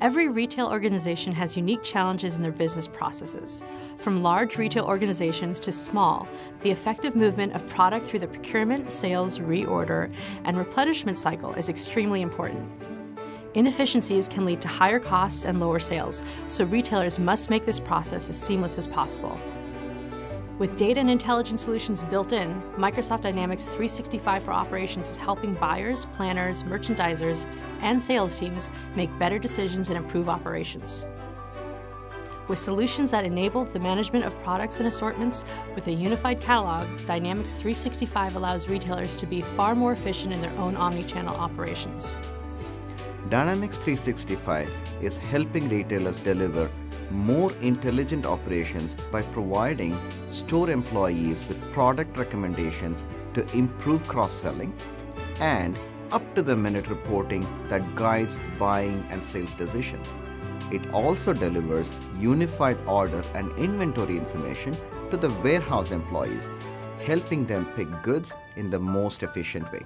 Every retail organization has unique challenges in their business processes. From large retail organizations to small, the effective movement of product through the procurement, sales, reorder, and replenishment cycle is extremely important. Inefficiencies can lead to higher costs and lower sales, so retailers must make this process as seamless as possible. With data and intelligence solutions built in, Microsoft Dynamics 365 for Operations is helping buyers, planners, merchandisers, and sales teams make better decisions and improve operations. With solutions that enable the management of products and assortments with a unified catalog, Dynamics 365 allows retailers to be far more efficient in their own omnichannel operations. Dynamics 365 is helping retailers deliver more intelligent operations by providing store employees with product recommendations to improve cross-selling and up-to-the-minute reporting that guides buying and sales decisions. It also delivers unified order and inventory information to the warehouse employees, helping them pick goods in the most efficient way.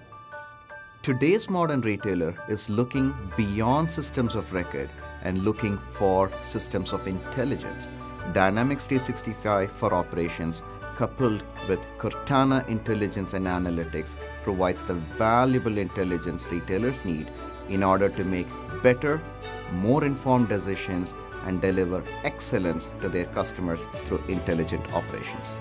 Today's modern retailer is looking beyond systems of record and looking for systems of intelligence. Dynamics 365 for operations coupled with Cortana Intelligence and Analytics provides the valuable intelligence retailers need in order to make better, more informed decisions and deliver excellence to their customers through intelligent operations.